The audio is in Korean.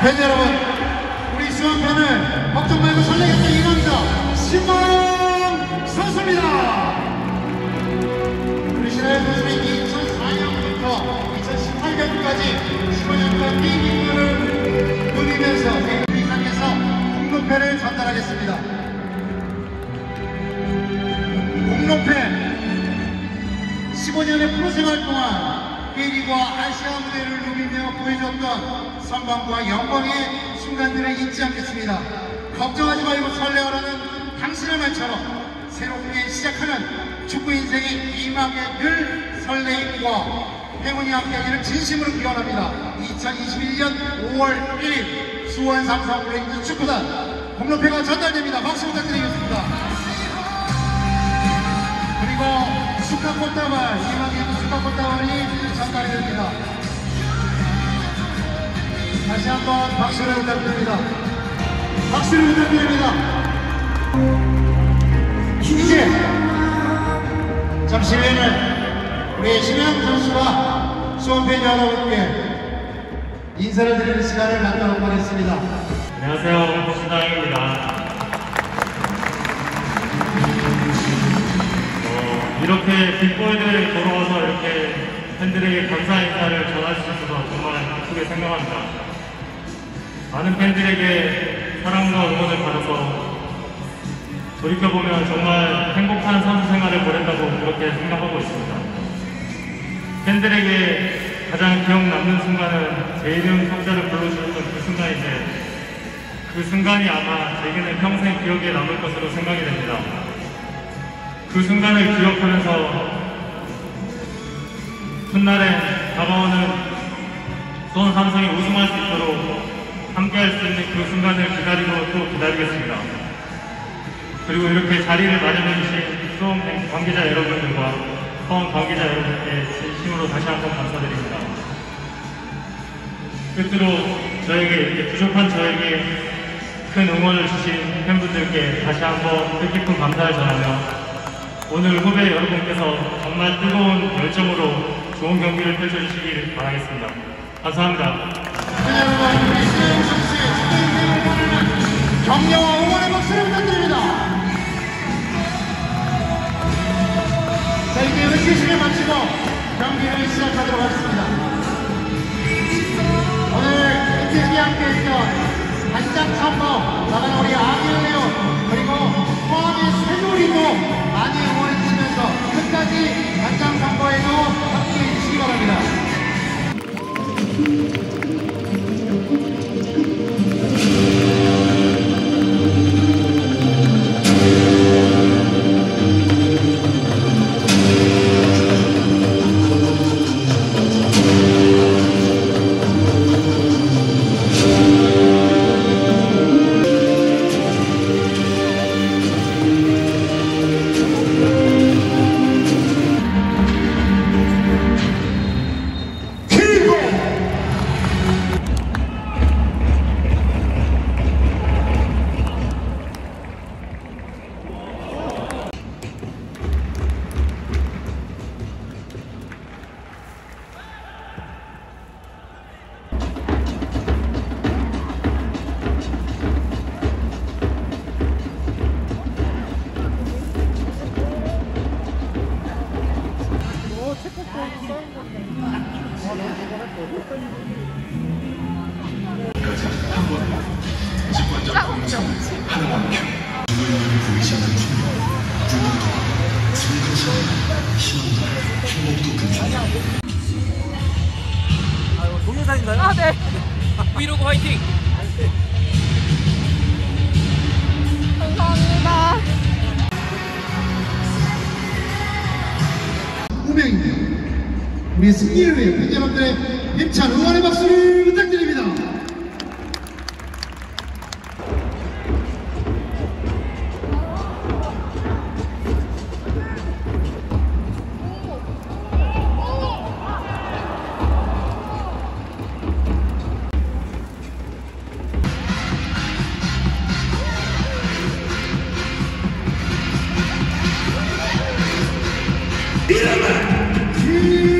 팬 여러분, 우리 수원 팬을 걱정 말고 했던 이 남자, 신마영 선수입니다. 우리 신화의 모습이 2004년부터 2018년까지 15년간 K리그를 누리면서 K리그 이상에서 공로패를 전달하겠습니다. 공로패 15년의 프로 생활 동안 K리그와 아시아 무대를 누비며 보여줬던 선방과 영광의 순간들을 잊지 않겠습니다. 걱정하지 말고 설레어라는 당신의 말처럼 새롭게 시작하는 축구 인생의 이막에 늘 설레임과 행운이 함께하기를 진심으로 기원합니다. 2021년 5월 1일 수원 삼성 블루윙즈 축구단 공로패가 전달됩니다. 박수 부탁드리겠습니다. 그리고 축하 꽃다발, 이막에도 축하 꽃다발이 전달이 됩니다. 다시 한번 박수를 부탁드립니다. 박수를 부탁드립니다. 이제 잠시 후에는 우리 신영 선수와 수원팬 여러분께 인사를 드리는 시간을 갖도록 하겠습니다. 안녕하세요. 박수당입니다. 이렇게 빅보이들이 돌아와서 이렇게 팬들에게 감사 인사를 전할 수 있어서 정말 기쁘게 생각합니다. 많은 팬들에게 사랑과 응원을 받아서 돌이켜보면 정말 행복한 선수 생활을 보냈다고 그렇게 생각하고 있습니다. 팬들에게 가장 기억 남는 순간은 제 이름 석자를 불러주셨던 그 순간인데 그 순간이 아마 제게는 평생 기억에 남을 것으로 생각이 됩니다. 그 순간을 기억하면서 훗날에 다가오는 수원 삼성이 우승할 수 있도록 함께할 수 있는 그 순간을 기다리고 또 기다리겠습니다. 그리고 이렇게 자리를 마련해 주신 수원 관계자 여러분들과 수원 관계자 여러분께 진심으로 다시 한 번 감사드립니다. 끝으로 저에게 이렇게 부족한 저에게 큰 응원을 주신 팬분들께 다시 한번 뜻깊은 감사를 전하며 오늘 후배 여러분께서 정말 뜨거운 열정으로 좋은 경기를 펼쳐주시길 바라겠습니다. 감사합니다. 끝까지 반짝 선거에도 동영상인가요? 아, 네. 브이로그 화이팅! 감사합니다. 운명입니다. 우리 승리를 위해 팬 여러분들의 힘찬 응원의 박수를 부탁드립니다. 이러면